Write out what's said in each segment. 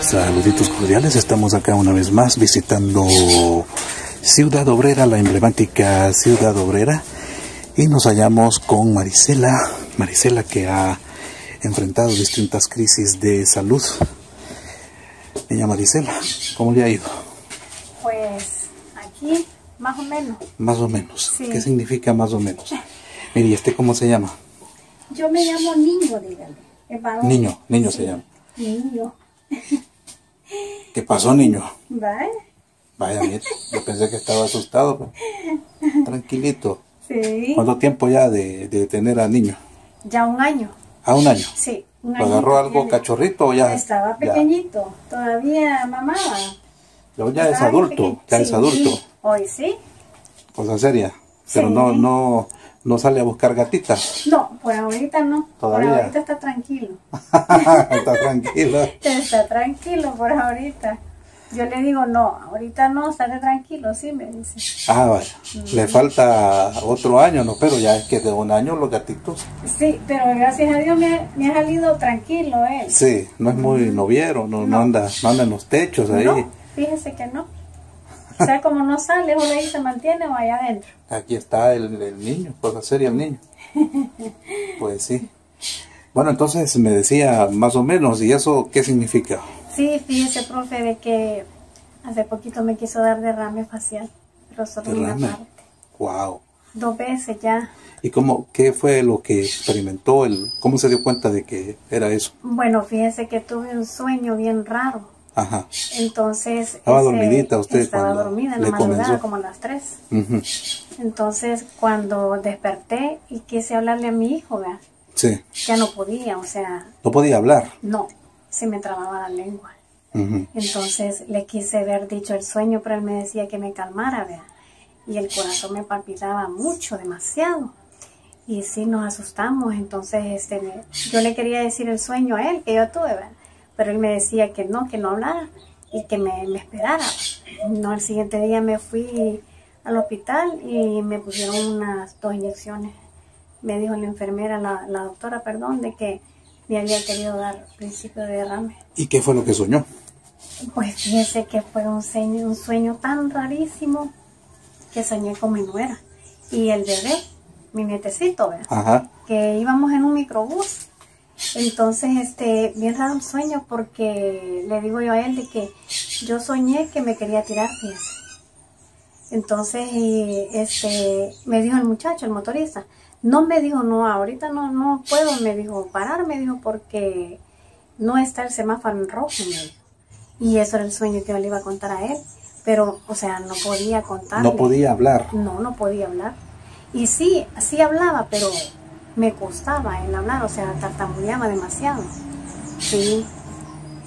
Saluditos cordiales, estamos acá una vez más visitando Ciudad Obrera, la emblemática Ciudad Obrera, y nos hallamos con Marisela, Marisela que ha enfrentado distintas crisis de salud. Niña Marisela, ¿cómo le ha ido? Pues aquí, más o menos. Más o menos. Sí. ¿Qué significa más o menos? Mire, ¿y este cómo se llama? Yo me llamo Niño, varón. Niño, niño Sí, se llama. Niño. ¿Qué pasó, niño? Vaya, mire, yo pensé que estaba asustado. pero Tranquilito. Sí. ¿Cuánto tiempo ya de, de tener a niño? Ya un año. ¿A un año? Sí, un ¿Lo año. agarró algo cachorrito o ya? Estaba ya- pequeñito. Todavía mamaba. Ya, ya es adulto, ya es adulto. Hoy sí. Cosa seria. Pero Sí. no, no, no sale a buscar gatitas. No, pues ahorita no. Todavía. Por ahorita está tranquilo. Está tranquilo. Está tranquilo por ahorita. Yo le digo, no, ahorita no, estate tranquilo, sí, me dice. Ah, vaya. Le falta otro año, no, pero ya es que de un año los gatitos. Sí, pero gracias a Dios me, ha- me ha salido tranquilo él. Sí, no es muy noviero, no, no anda, no anda en los techos ahí. No, fíjese que no. O sea, como no sale, uno ahí se mantiene o allá adentro. Aquí está el, el niño, cosa seria el niño. Pues sí. Bueno, entonces me decía más o menos, ¿y eso qué significa? Sí, fíjese, profe, de que hace poquito me quiso dar derrame facial, pero solo una parte. Wow. Dos veces ya. ¿Y cómo, qué fue lo que experimentó? El, ¿Cómo se dio cuenta de que era eso? Bueno, fíjese que tuve un sueño bien raro. Ajá. Entonces... Estaba ese- dormidita usted Estaba cuando dormida en la madrugada, comenzó. como a las tres. Ujú. Entonces, cuando desperté y quise hablarle a mi hijo, vea, Sí. ya no podía, o sea, No podía hablar. no, se me trababa la lengua. Entonces le quise haber dicho el sueño, pero él me decía que me calmara, vea. Y el corazón me palpitaba mucho, demasiado. Y sí nos asustamos, entonces este, yo le quería decir el sueño a él que yo tuve, vea. Pero él me decía que no, que no hablara y que me, me esperara. No, el siguiente día me fui al hospital y me pusieron unas dos inyecciones. Me dijo la enfermera, la, la doctora, perdón, de que me había querido dar principio de derrame. ¿Y qué fue lo que soñó? Pues fíjese que fue un sueño, un sueño tan rarísimo que soñé con mi nuera y el bebé, mi nietecito, ¿verdad? Ajá. que íbamos en un microbús. Entonces, este, bien raro el sueño porque le digo yo a él de que yo soñé que me quería tirar, fíjese. Entonces, y, este, me dijo el muchacho, el motorista, no me dijo, no, ahorita no, no puedo, me dijo, parar, me dijo, porque no está el semáforo en rojo, me dijo. Y eso era el sueño que yo le iba a contar a él. Pero, o sea, no podía contarle. No podía hablar. No, no podía hablar. Y sí, sí hablaba, pero me costaba el hablar, o sea, tartamudeaba demasiado. Sí.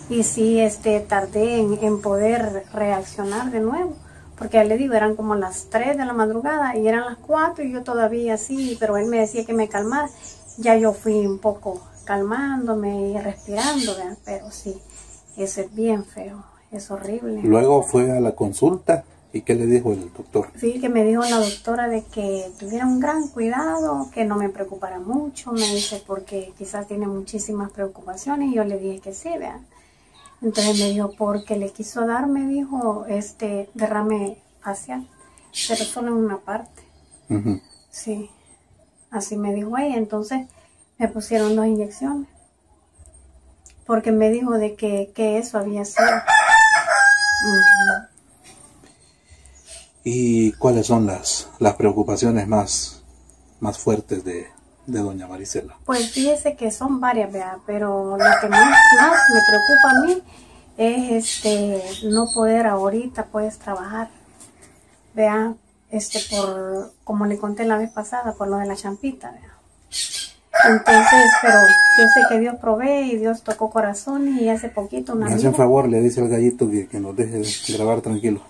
Y sí, este, tardé en, poder reaccionar de nuevo. Porque ya le digo, eran como las 3 de la madrugada y eran las 4 y yo todavía así, pero él me decía que me calmara. Ya yo fui un poco calmándome y respirando, pero sí, eso es bien feo, es horrible. Luego fue a la consulta. ¿Y qué le dijo el doctor? Sí, que me dijo la doctora de que tuviera un gran cuidado, que no me preocupara mucho, me dice porque quizás tiene muchísimas preocupaciones y yo le dije que sí, vean. Entonces me dijo, porque le quiso dar, me dijo, este derrame facial, pero solo en una parte. Sí, así me dijo ella. Entonces me pusieron dos inyecciones, porque me dijo de que, que eso había sido. Ujú. ¿Y cuáles son las, las preocupaciones más, más fuertes de, de doña Marisela? Pues fíjese que son varias, vea, pero lo que más, más me preocupa a mí es este no poder ahorita pues trabajar. Vea, este por como le conté la vez pasada por lo de la champita, vea. Entonces, pero yo sé que Dios provee y Dios tocó corazones y hace poquito una Me hace un favor, le dice al gallito que, que nos deje grabar tranquilo.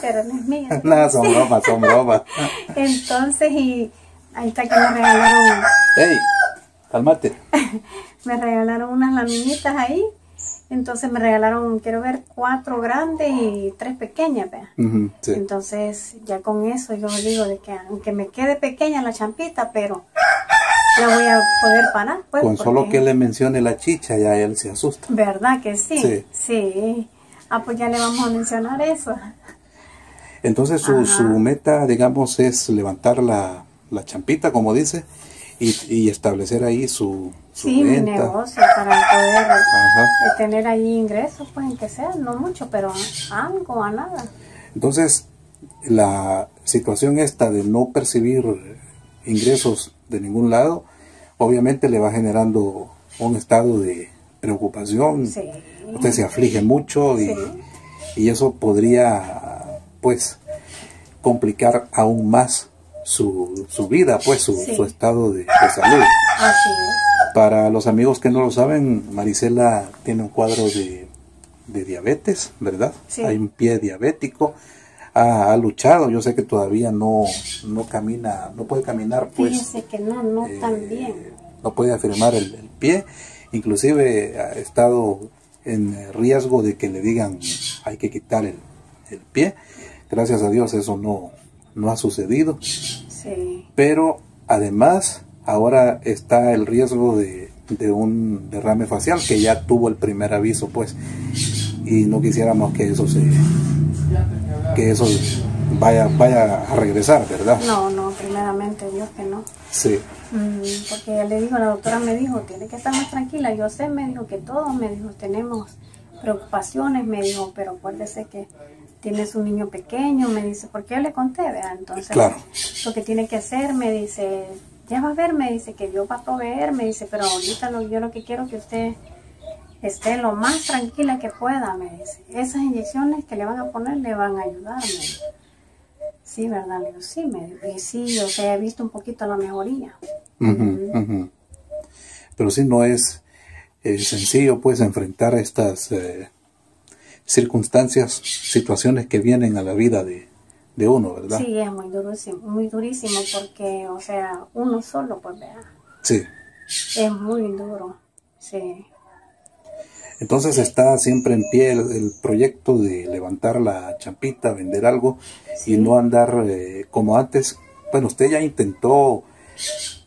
Pero no es mía. Nada, son bromas, son bromas. Entonces, y ahí está que me regalaron ¡Ey! Cálmate. me regalaron unas laminitas ahí. Entonces me regalaron, quiero ver, cuatro grandes y tres pequeñas, vea. Sí. Entonces ya con eso yo digo de que aunque me quede pequeña la champita, pero la voy a poder parar. Pues, Con solo porque- que le mencione la chicha, ya él se asusta. ¿Verdad que sí? Sí. Sí. Ah, pues ya le vamos a mencionar eso. Entonces su, meta, digamos, es levantar la, la champita, como dice, y, y establecer ahí su, su Sí, mi negocio para poder Ajá. tener ahí ingresos, pues en que sea, no mucho, pero algo, a nada. Entonces, la situación esta de no percibir ingresos de ningún lado, obviamente le va generando un estado de preocupación. Sí. Usted se aflige mucho y, Sí. y eso podría, pues, complicar aún más su, su vida, pues, su, Sí. su estado de, de salud. Así es. Para los amigos que no lo saben, Marisela tiene un cuadro de, de diabetes, ¿verdad? Sí. Hay un pie diabético. Ha, ha luchado, yo sé que todavía no, no camina, no puede caminar, pues Fíjese que no, no eh, tan bien. no puede afirmar el, el pie, inclusive ha estado en riesgo de que le digan hay que quitar el, el pie. Gracias a Dios eso no, no ha sucedido, Sí. pero además ahora está el riesgo de, de un derrame facial que ya tuvo el primer aviso, pues, y no quisiéramos que eso se que eso vaya vaya a regresar, ¿verdad? No, no, primeramente Dios que no. Sí. Mm, porque ya le digo, la doctora me dijo, tiene que estar más tranquila. Yo sé, me dijo que todos, me dijo, tenemos preocupaciones, me dijo, pero acuérdese que tienes un niño pequeño, me dice, porque yo le conté, ¿verdad? Entonces, Claro. lo que tiene que hacer, me dice, ya va a ver, me dice, que Dios va a proveer, me dice, pero ahorita lo, yo lo que quiero es que usted esté lo más tranquila que pueda, me dice. Esas inyecciones que le van a poner le van a ayudar, me. Sí, ¿verdad? Le digo, sí, me dijo. Y sí, o sea, he visto un poquito la mejoría. Ujú. Pero sí no es eh, sencillo pues enfrentar estas eh, circunstancias, situaciones que vienen a la vida de, de uno, ¿verdad? Sí, es muy durísimo, muy durísimo porque, o sea, uno solo, pues vea, Sí. es muy duro. Sí, Entonces está siempre en pie el, el proyecto de levantar la champita, vender algo y no andar eh, como antes. Bueno, usted ya intentó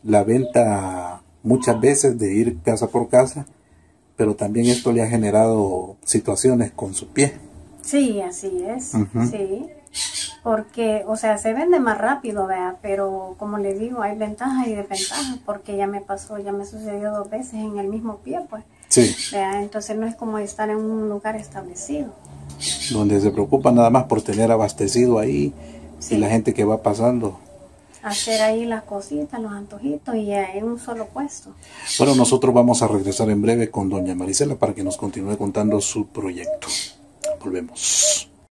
la venta muchas veces de ir casa por casa, pero también esto le ha generado situaciones con su pie. sí, así es, sí. Porque, o sea, se vende más rápido, vea, pero como le digo, hay ventajas y desventajas porque ya me pasó, ya me sucedió dos veces en el mismo pie, pues, Sí, vea, entonces no es como estar en un lugar establecido. donde se preocupa nada más por tener abastecido ahí Sí. y la gente que va pasando. Hacer ahí las cositas, los antojitos y en un solo puesto. Bueno, nosotros vamos a regresar en breve con doña Marisela para que nos continúe contando su proyecto. Volvemos.